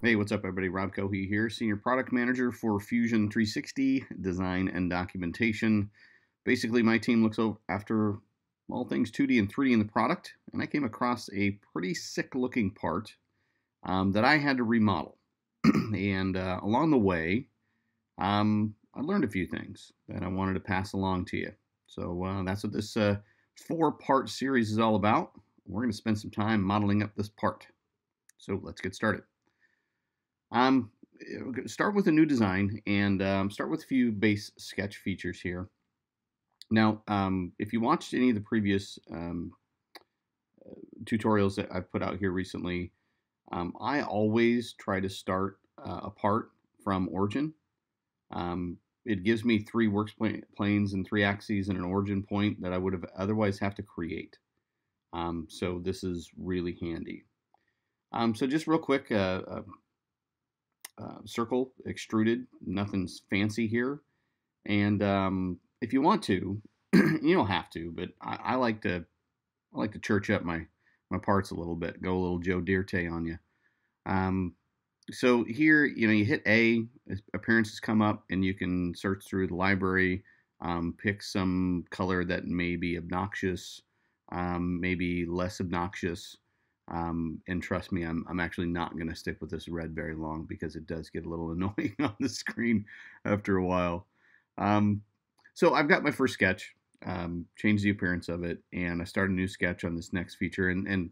Hey, what's up, everybody? Rob Cohee here, Senior Product Manager for Fusion 360 Design and Documentation. Basically, my team looks after all things 2D and 3D in the product, and I came across a pretty sick looking part um, that I had to remodel. and uh, along the way, um, I learned a few things that I wanted to pass along to you. So uh, that's what this uh, four part series is all about. We're going to spend some time modeling up this part. So let's get started. Um, start with a new design and um, start with a few base sketch features here. Now, um, if you watched any of the previous um, uh, tutorials that I've put out here recently, um, I always try to start uh, a part from origin. Um, it gives me three work planes and three axes and an origin point that I would have otherwise have to create. Um, so this is really handy. So just real quick, uh, uh, uh, circle extruded. Nothing's fancy here. And um, if you want to, you don't have to, but I, I, like to I like to church up my my parts a little bit, go a little Joe Dirt on you. Um, so here, you know, you hit A, appearances come up, and you can search through the library, um, pick some color that may be obnoxious, um, maybe less obnoxious. Um, and trust me, I'm, I'm actually not going to stick with this red very long because it does get a little annoying on the screen after a while. Um, so I've got my first sketch, um, changed the appearance of it, and I start a new sketch on this next feature. And, and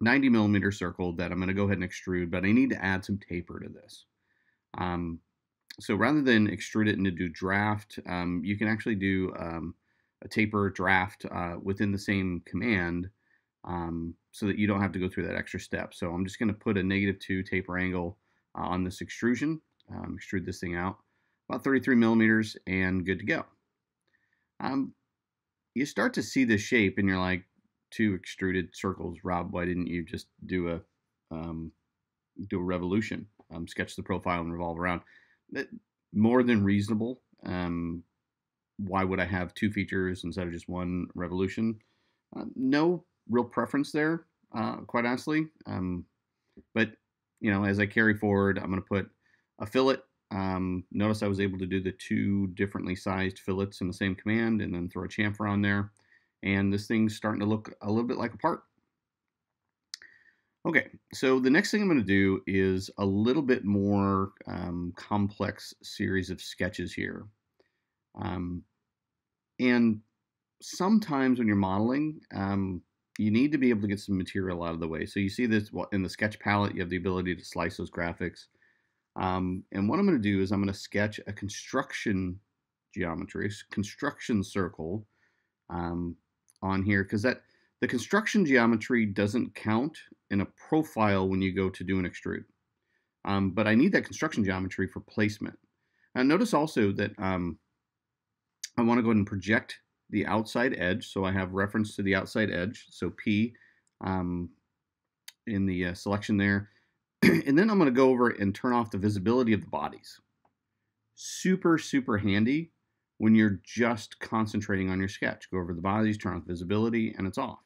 90 millimeter circle that I'm going to go ahead and extrude, but I need to add some taper to this. Um, so rather than extrude it and do draft, um, you can actually do um, a taper draft uh, within the same command um, so that you don't have to go through that extra step. So I'm just going to put a negative 2 taper angle uh, on this extrusion, um, extrude this thing out, about 33 millimeters, and good to go. Um, you start to see the shape, and you're like, two extruded circles. Rob, why didn't you just do a um, do a revolution, um, sketch the profile and revolve around? More than reasonable. Um, why would I have two features instead of just one revolution? Uh, no real preference there, uh, quite honestly. Um, but you know, as I carry forward, I'm going to put a fillet. Um, notice I was able to do the two differently sized fillets in the same command, and then throw a chamfer on there, and this thing's starting to look a little bit like a part. Okay, so the next thing I'm going to do is a little bit more um, complex series of sketches here. Um, and sometimes when you're modeling, um, you need to be able to get some material out of the way. So you see this in the sketch palette, you have the ability to slice those graphics. Um, and what I'm going to do is I'm going to sketch a construction geometry, construction circle um, on here because that the construction geometry doesn't count in a profile when you go to do an extrude. Um, but I need that construction geometry for placement. Now notice also that um, I want to go ahead and project the outside edge. So I have reference to the outside edge. So P um, in the uh, selection there. and then I'm going to go over and turn off the visibility of the bodies. Super, super handy when you're just concentrating on your sketch. Go over the bodies, turn off visibility, and it's off.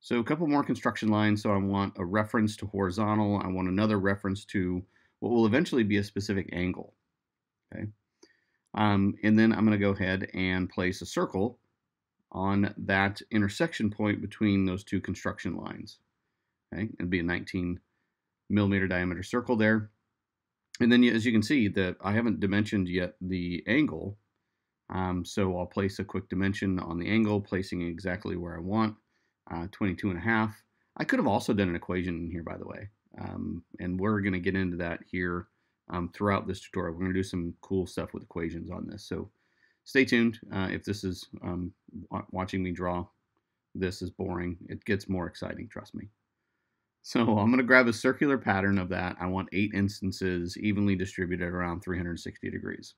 So a couple more construction lines. So I want a reference to horizontal. I want another reference to what will eventually be a specific angle. Okay. Um, and then I'm going to go ahead and place a circle on that intersection point between those two construction lines. Okay, it'll be a 19 millimeter diameter circle there. And then as you can see that I haven't dimensioned yet the angle. Um, so I'll place a quick dimension on the angle, placing exactly where I want, uh, 22 and a half. I could have also done an equation in here, by the way. Um, and we're going to get into that here um, throughout this tutorial. We're going to do some cool stuff with equations on this. So stay tuned. Uh, if this is um, watching me draw, this is boring. It gets more exciting, trust me. So I'm going to grab a circular pattern of that. I want eight instances evenly distributed around 360 degrees.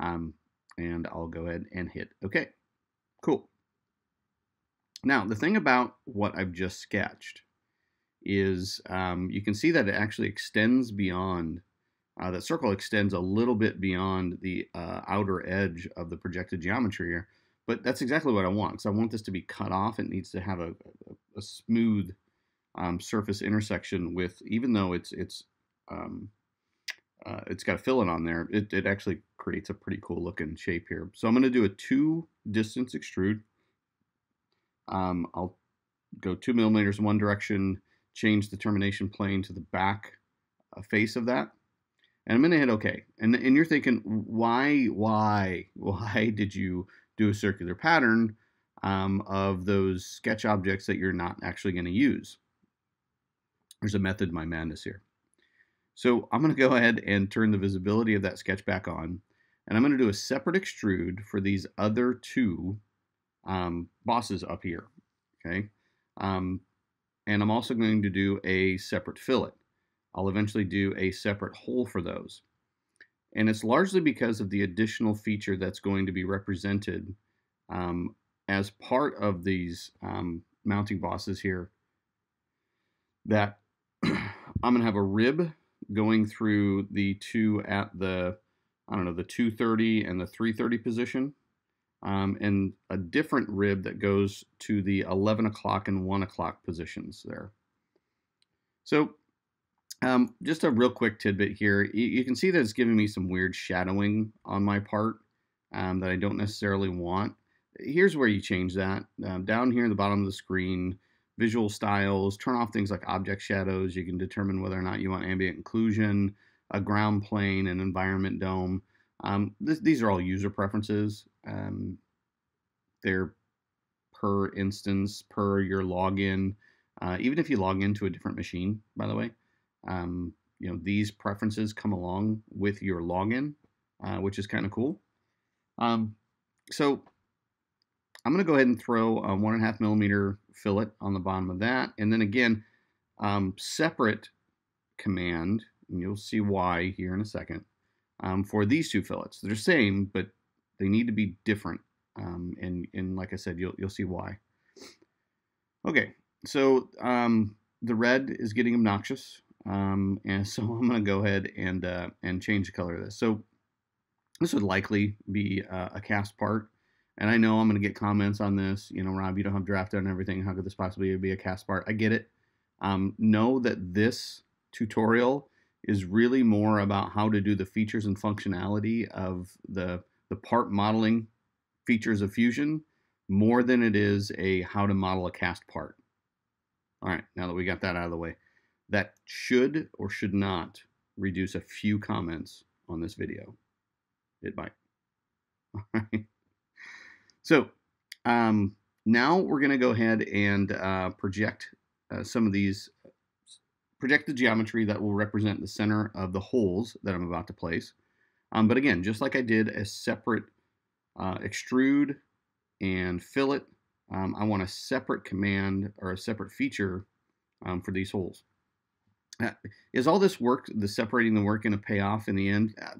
Um, and I'll go ahead and hit OK. Cool. Now, the thing about what I've just sketched is um, you can see that it actually extends beyond uh, that circle extends a little bit beyond the uh, outer edge of the projected geometry here, but that's exactly what I want. So I want this to be cut off. It needs to have a, a, a smooth um, surface intersection with, even though it's it's um, uh, it's got a fillet on there, it, it actually creates a pretty cool looking shape here. So I'm going to do a two distance extrude. Um, I'll go two millimeters in one direction, change the termination plane to the back uh, face of that. And I'm going to hit OK. And, and you're thinking, why, why, why did you do a circular pattern um, of those sketch objects that you're not actually going to use? There's a method my madness here. So I'm going to go ahead and turn the visibility of that sketch back on. And I'm going to do a separate extrude for these other two um, bosses up here. Okay. Um, and I'm also going to do a separate fillet. I'll eventually do a separate hole for those. And it's largely because of the additional feature that's going to be represented um, as part of these um, mounting bosses here that I'm going to have a rib going through the two at the, I don't know, the 230 and the 330 position. Um, and a different rib that goes to the 11 o'clock and 1 o'clock positions there. So um, just a real quick tidbit here. You, you, can see that it's giving me some weird shadowing on my part um, that I don't necessarily want. Here's where you change that. Um, down here in the bottom of the screen, visual styles, turn off things like object shadows. You can determine whether or not you want ambient occlusion, a ground plane, an environment dome. Um, this, these are all user preferences. Um, they're per instance, per your login. Uh, even if you log into a different machine, by the way, um, you know these preferences come along with your login, uh, which is kind of cool. Um, so I'm going to go ahead and throw a one and a half millimeter fillet on the bottom of that. And then again, um, separate command, and you'll see why here in a second, um, for these two fillets. They're the same, but they need to be different. Um, and, and like I said, you'll, you'll see why. Okay, so um, the red is getting obnoxious. Um, and so I'm going to go ahead and, uh, and change the color of this. So this would likely be uh, a cast part. And I know I'm going to get comments on this. You know, Rob, you don't have draft and everything. How could this possibly be a cast part? I get it. Um, know that this tutorial is really more about how to do the features and functionality of the, the part modeling features of Fusion more than it is a how to model a cast part. All right, now that we got that out of the way, that should or should not reduce a few comments on this video. It might. So um, now we're going to go ahead and uh, project uh, some of these, project the geometry that will represent the center of the holes that I'm about to place. Um, but again, just like I did a separate uh, extrude and fillet, um, I want a separate command or a separate feature um, for these holes. Uh, is all this work, the separating the work, going to pay off in the end? Uh,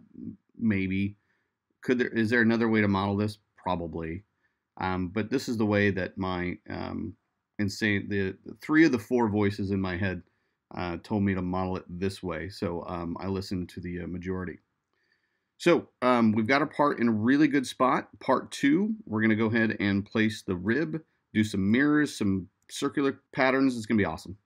maybe. Could there? Is there another way to model this? Probably. Um, but this is the way that my um, insane the, three of the four voices in my head uh, told me to model it this way. So um, I listened to the uh, majority. So um, we've got our part in a really good spot. Part two, we're going to go ahead and place the rib, do some mirrors, some circular patterns. It's going to be awesome.